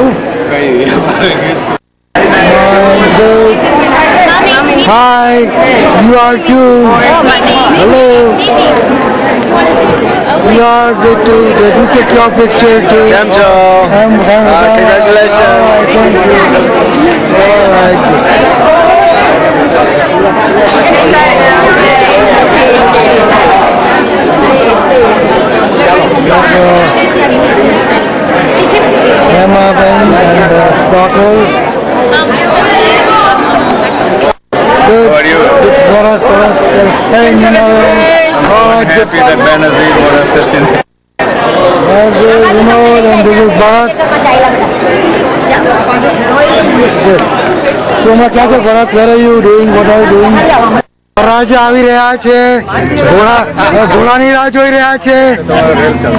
છું Hi, you are too. Hello. We are good to let me take your picture too. કેમ છો Um, Ah, congratulations. Alright, thank you. Alright. Emma Benz and uh. Good. How are you? Thank you. Oh, happy that you know, this is Bharat. Good. So, Bharat, where are you doing? What are you doing? રાજા આવી રહ્યા છે ઘોડા ઘોડાની રાહ જોઈ રહ્યા છે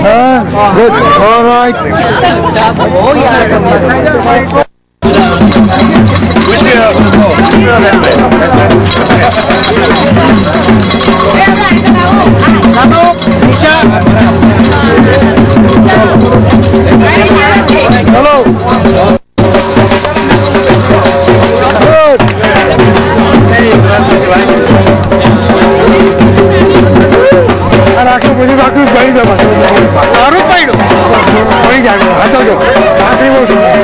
હા good 炸鸡味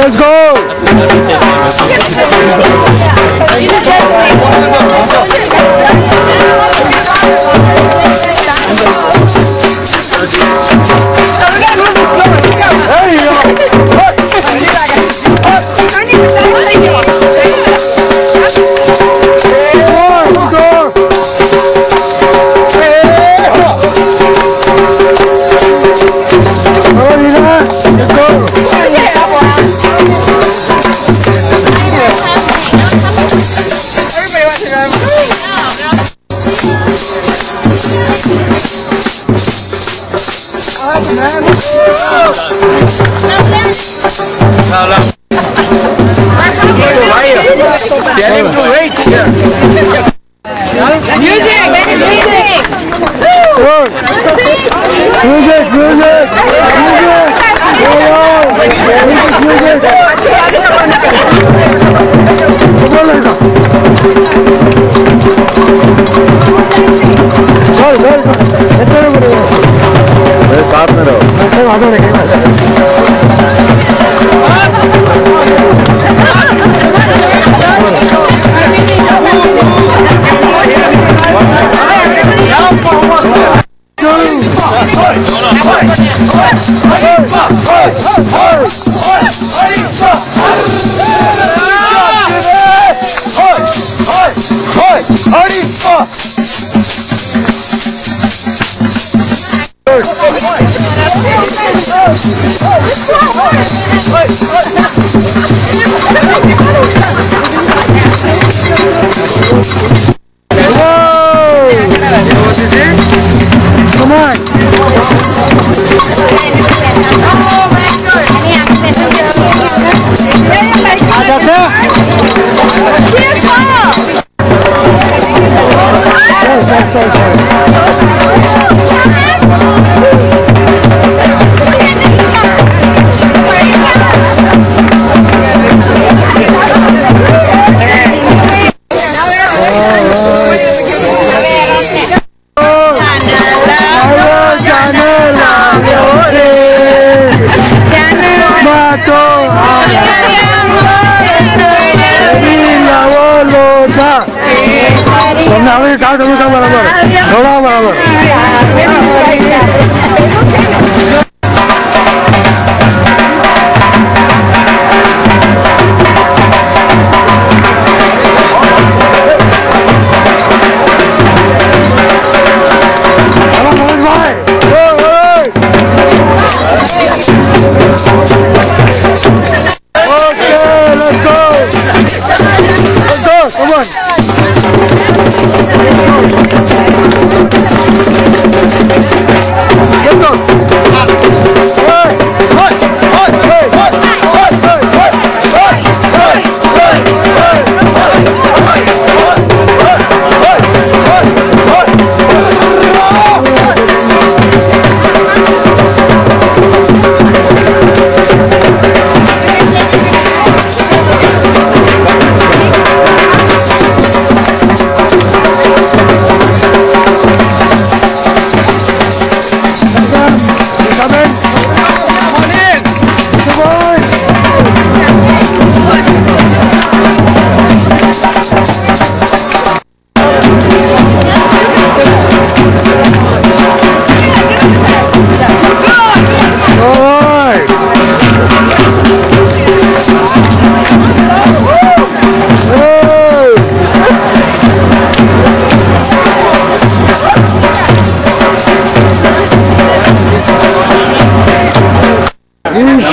Let's go. To Come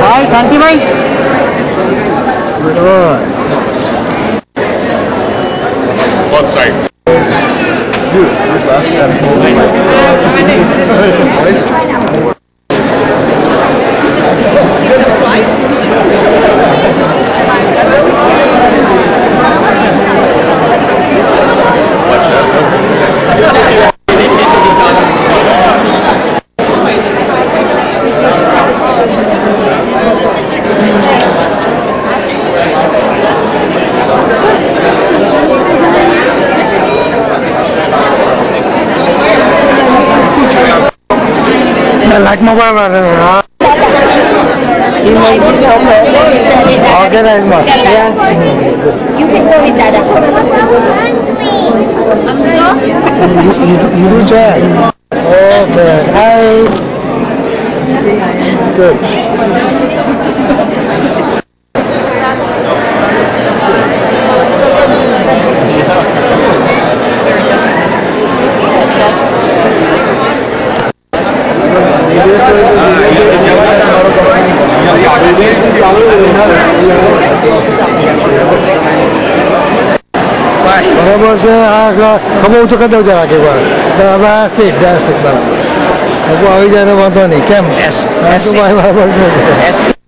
ભાઈ Shantibhai Both sides. You Organize. Yeah. You can go with Dada. I'm you, you do. Okay. Hi. Good. બરાબર છે. આ ખબર ઊંચો કરી દઉં જરાક એકવાર બસ સીટ બે સીટ બરાબર. આવી જાય વાંધો નહીં. કેમ? બરાબર છે.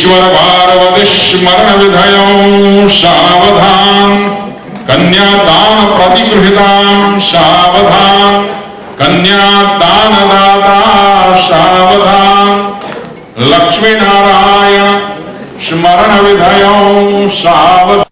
ईश्वर पार्वती स्मरण विधय सावधान कन्यादान प्रतिगृहितां सावधान कन्यादान दाता सावधान लक्ष्मी नारायण स्मरण विधय सावधान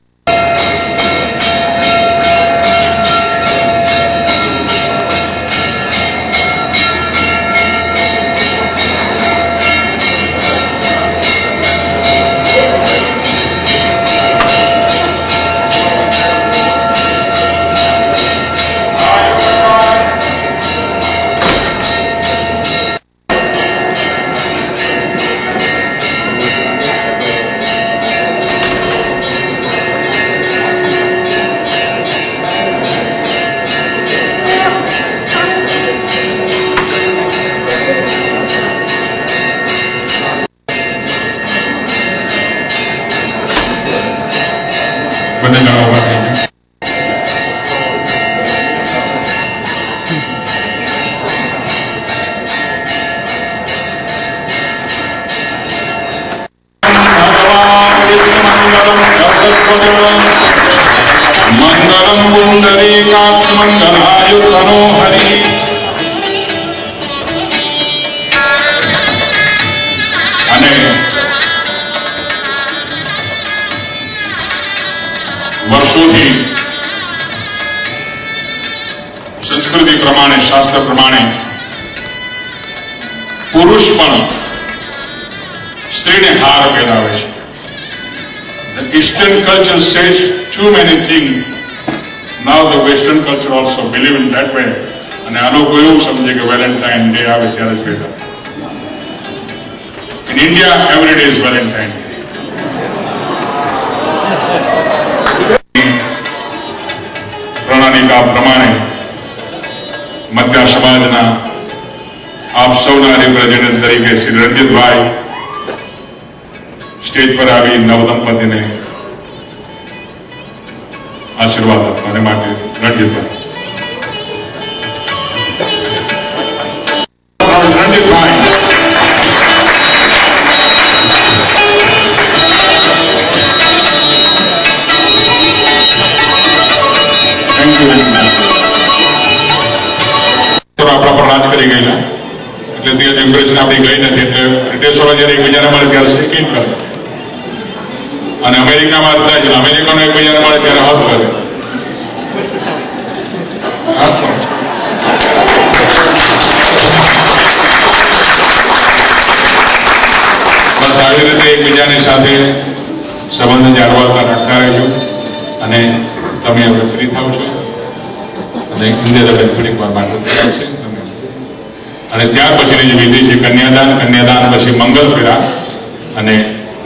Now the Western culture also believe in that way. અને આ લોકો એવું સમજે કે વેલેન્ટાઇન ડે આવે ત્યારે જ પહેરા in India every day is Valentine પ્રણાલિકા પ્રમાણે મધ્ય સમાજના આપ સૌના રિપ્રેઝેન્ટેટિવ તરીકે શ્રી રંજીતભાઈ સ્ટેજ પર આવી નવદંપતિને આશીર્વાદ આપવા અને માટે રણજીતભાઈ રણજીતભાઈ થેન્ક યુ આપણા પર રાજ કરી ગયેલા એટલે તે ઇમ્પ્રેશન આપણી ગઈ નથી એટલે બ્રિટિશોમાં જયારે એકબીજાને મળે ત્યારે શેકિંગ કરે અને અમેરિકામાં થાય છે. અમેરિકાનો એકબીજાને મળે ત્યારે હાથ કરે. બસ આવી રીતે એકબીજાની સાથે સંબંધ જાળવાતા રાખતા રહેજો. અને તમે હવે ફ્રી થાવ છો. અને ઇન્દિરાબેન થોડીક વાર માટે થયા છે. અને ત્યાર પછીની જે વિધિ છે કન્યાદાન. કન્યાદાન પછી મંગલ ફેરા અને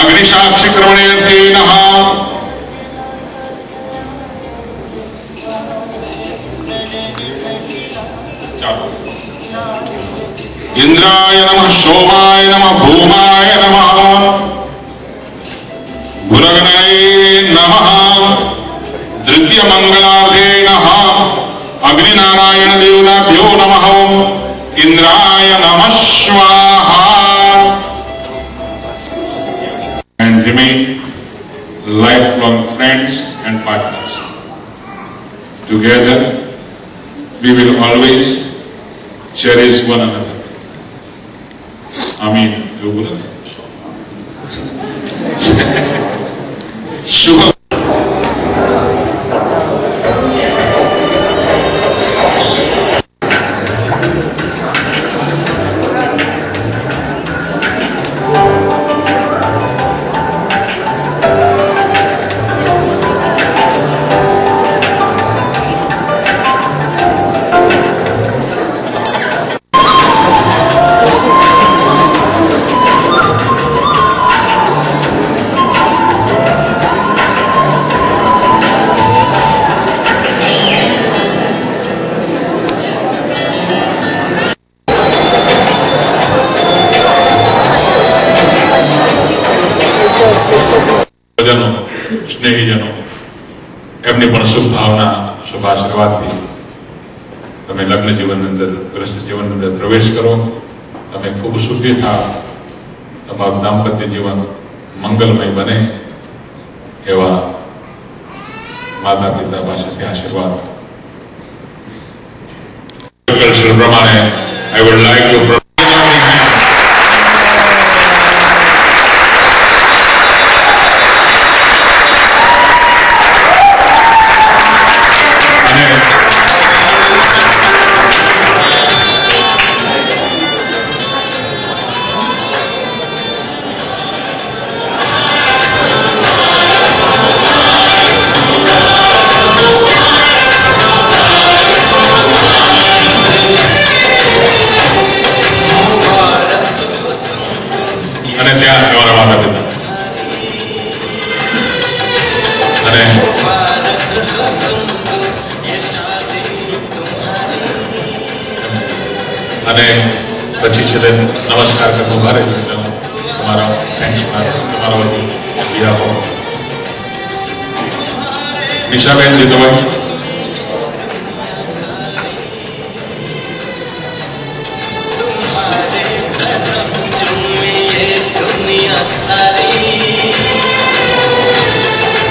അഗ്നിസാക്ഷിക്രമണയത്തെ നഹ ഇന്ദ്രായ നമ ശോമായ നമ ഭൂമായ നമ ഗുരഗണേ നമ ധൃത്യമംഗളാർദ്ധേ നമ അഗ്നിനാരായണ ദേവനാഭ്യോ നമ ഇന്ദ്രായ നമ സ്വാഹ and remain lifelong friends and partners. Together, we will always cherish one another. Amin. Shubha એમની પણ શુભ ભાવના શુભ આશીર્વાદથી તમે લગ્ન જીવન અંદર ગ્રસ્ત જીવન અંદર પ્રવેશ કરો તમે ખૂબ સુખી થાવ તમારું દાંપત્ય જીવન મંગલમય બને એવા માતા પિતા પાસેથી આશીર્વાદ કલ્ચર પ્રમાણે I would like to ladies and gentlemen.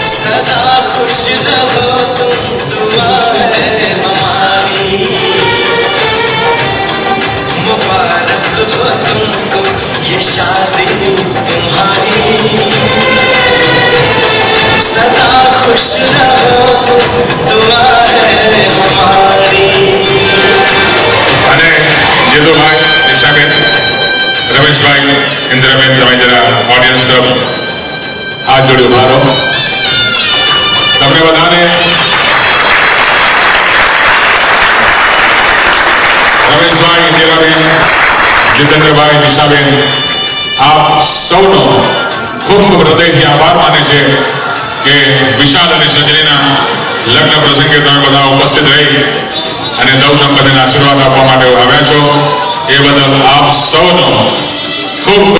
سدا خوش رہو تم ہماری مبارک ہو تم یہ شادی تمہاری سدا خوش رہو રમેશભાઈ, ઇન્દ્રબેન તમે જરા સૌનો ખૂબ ખૂબ હૃદયથી આભાર માને છે કે વિશાલ અને સજનીના લગ્ન પ્રસંગે તમે બધા ઉપસ્થિત રહી અને નવ દંપતીને આશીર્વાદ આપવા માટે આવ્યા છો. એ બદલ આપ સૌનો ખૂબ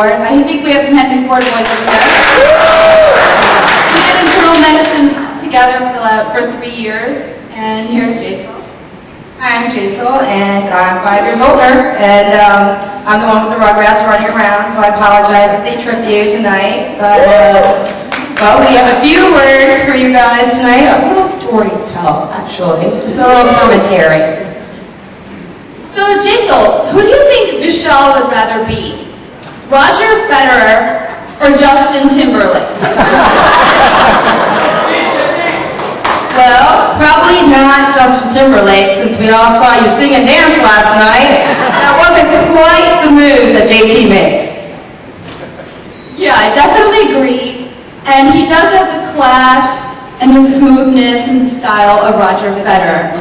I think we have some Henry Ford boys over there. We did internal medicine together for, the, for three years, and here's Jason. I'm Jaisal, and I'm five years older, and um, I'm the one with the Rugrats running around, so I apologize if they trip you tonight. But, uh, well, we have a few words for you guys tonight, a little story to tell, actually, just a little commentary. So, Jason, who do you think Vishal would rather be? Roger Federer or Justin Timberlake? Well, probably not Justin Timberlake, since we all saw you sing and dance last night. That wasn't quite the moves that JT makes. Yeah, I definitely agree. And he does have the class and the smoothness and the style of Roger Federer.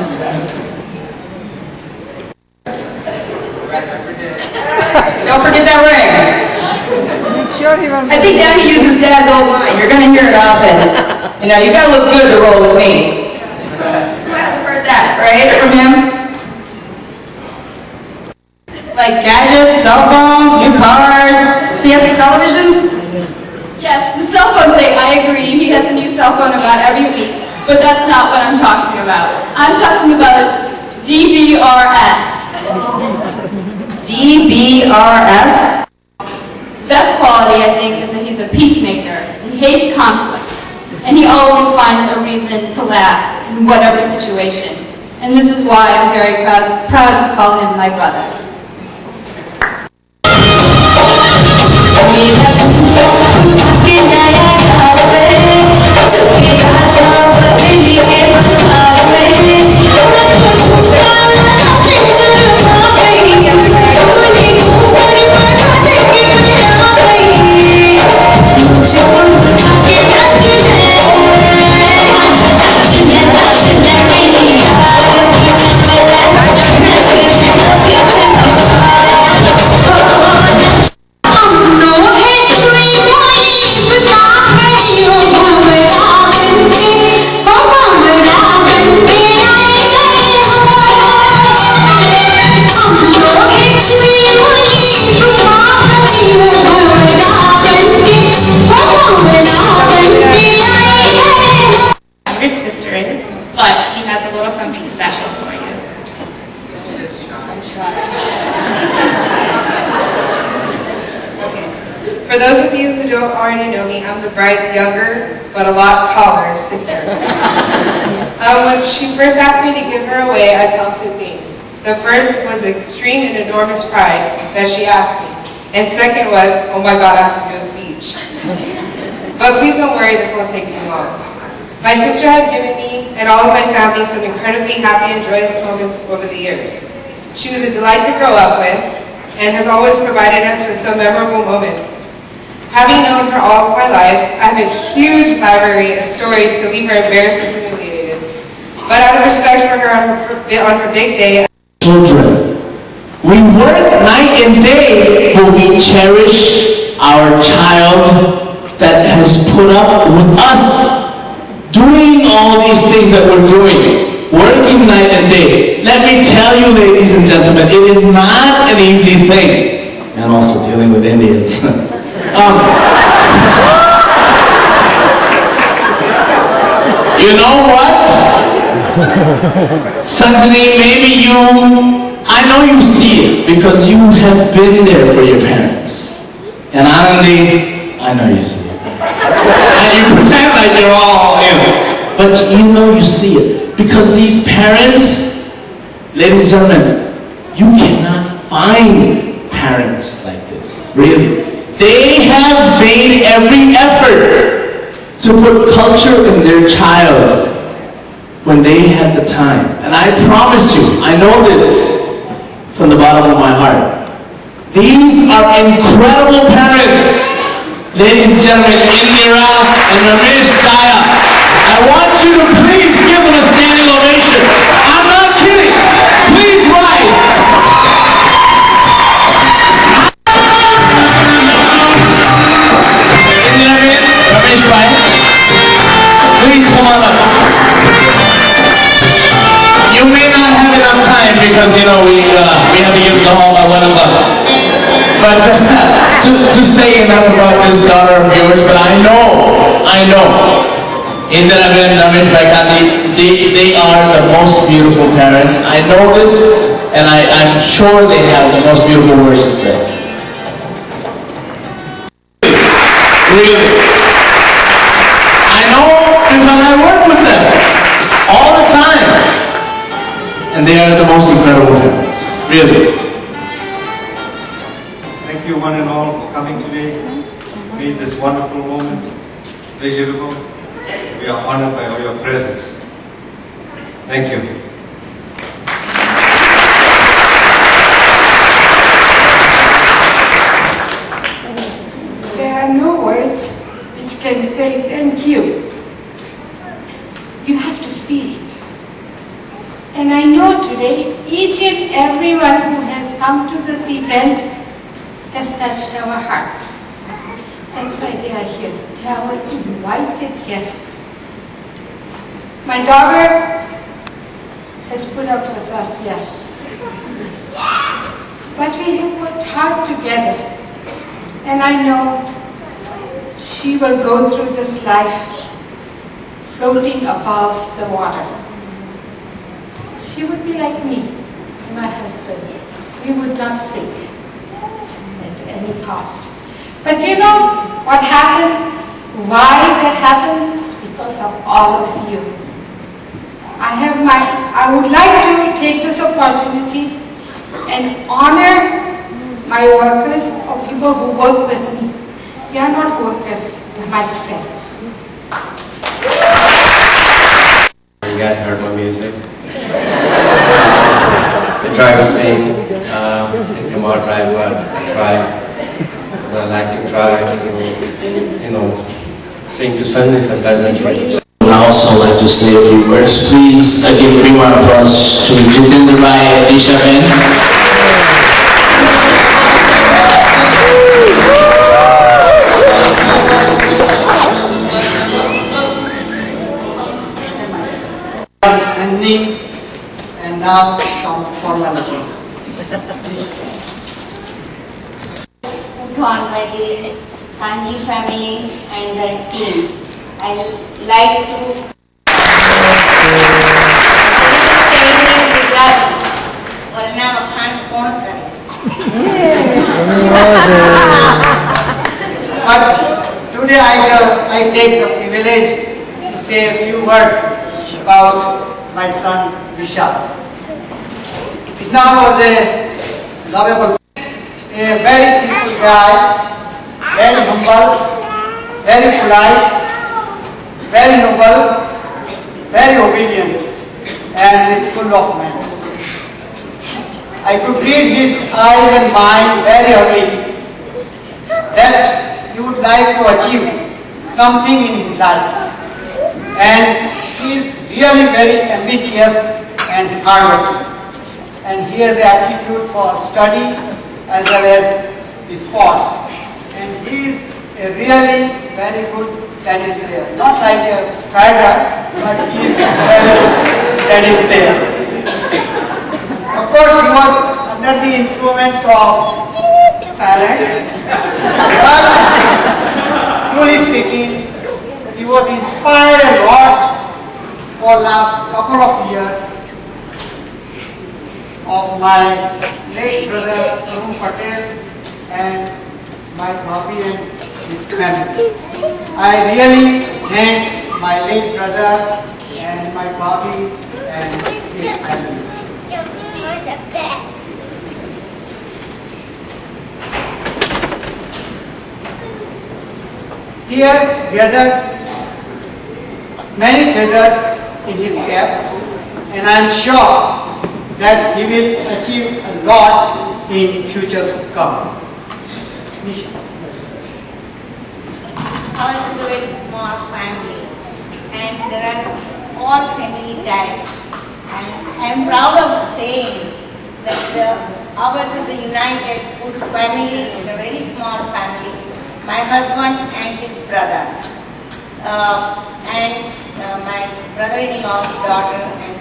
Don't forget that ring. I think now he uses dad's old line. You're gonna hear it often. You know, you gotta look good to roll with me. Who hasn't heard that, right, from him? Like gadgets, cell phones, new cars, fancy televisions? Yes, the cell phone thing, I agree. He has a new cell phone about every week. But that's not what I'm talking about. I'm talking about DVRS. DBRS? Best quality, I think, is that he's a peacemaker. He hates conflict. And he always finds a reason to laugh in whatever situation. And this is why I'm very proud, proud to call him my brother. Oh, you. but she has a little something special for you. okay. For those of you who don't already know me, I'm the bride's younger, but a lot taller sister. um, when she first asked me to give her away, I felt two things. The first was extreme and enormous pride that she asked me. And second was, oh my God, I have to do a speech. but please don't worry, this won't take too long. My sister has given me and all of my family some incredibly happy and joyous moments over the years. She was a delight to grow up with and has always provided us with some memorable moments. Having known her all my life, I have a huge library of stories to leave her embarrassed and humiliated. But out of respect for her on her, on her big day, children. We work night and day, but we cherish our child that has put up with us doing all these things that we're doing, working night and day. Let me tell you, ladies and gentlemen, it is not an easy thing. And also dealing with Indians. um, you know what? Sanjani, maybe you, I know you see it because you have been there for your parents. And Anandi, I know you see it. You pretend like you're all in it. But you know you see it. Because these parents, ladies and gentlemen, you cannot find parents like this. Really. They have made every effort to put culture in their child when they had the time. And I promise you, I know this from the bottom of my heart. These are incredible parents. Ladies and gentlemen, Indira and Ramesh Daya. I want you to please give them a standing ovation. I'm not kidding. Please rise. Please come on up. You may not have enough time because you know we uh, we have to give the hall by one o'clock. But to, to say enough about this daughter of yours, but I know, I know, Indira Ben Ramesh Baikati, they, they are the most beautiful parents. I know this, and I, I'm sure they have the most beautiful words to say. Really. I know because I work with them all the time. And they are the most incredible parents. Really. You one and all for coming today. Made this wonderful moment pleasurable. We are honored by your presence. Thank you. There are no words which can say thank you. You have to feel it. And I know today, each and everyone who has come to this event has touched our hearts. That's why they are here. They are invited guests. My daughter has put up with us, yes. But we have worked hard together. And I know she will go through this life floating above the water. She would be like me and my husband. We would not sink any cost. But you know what happened? Why that happened? It's because of all of you. I have my, I would like to take this opportunity and honor my workers or people who work with me. They are not workers, they're my friends. You guys heard my music? I try to sing um, and come out right well. I try. Because I like to try to, you know, sing to Sunday sometimes I try to sing. I also like to say a few words. Please uh, give a big round of applause to Jitendra Rai and Disha Ben. standing and now some formalities on by the Kanjee family and their team. I like to but today I, uh, I take the privilege to say a few words about my son Vishal. Vishal was a lovable a very simple guy, very humble, very polite, very noble, very obedient, and full of manners. I could read his eyes and mind very early that he would like to achieve something in his life. And he is really very ambitious and hardworking. And he has the aptitude for study as well as the sports. And he is a really very good tennis player. Not like a Federer, but he is a very good tennis player. Of course, he was under the influence of parents, but truly speaking, he was inspired a lot for last couple of years of my late brother Arun Patel and my Bobby and his family. I really thank my late brother and my Bobby and his family. He has gathered many feathers in his cap and I am sure that he will achieve a lot in futures to come. Nisha. Ours is a very small family and there are all family ties. And I am proud of saying that uh, ours is a united good family, it's a very small family. My husband and his brother. Uh, and uh, my brother-in-law's daughter and.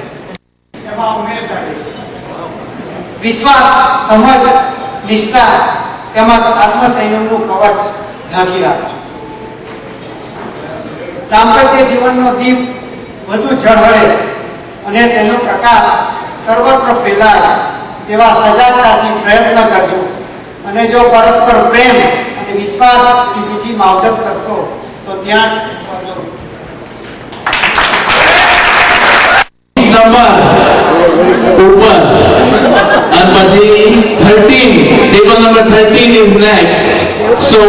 એમાં ઉમેરતા. વિશ્વાસ, સમજ, નિષ્ઠા, તેમજ આત્મસંયમનું કવચ ઢાંકી રાખજો. દાંપત્ય જીવનનો દીપ વધુ ઝળહળે અને તેનો પ્રકાશ સર્વત્ર ફેલાય તેવા સજાગતાથી પ્રયત્ન કરજો. અને જો પરસ્પર પ્રેમ અને વિશ્વાસથી મીઠી માવજત કરશો, તો ત્યાં ઉપર and 13 table number 13 is next. So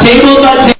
table by table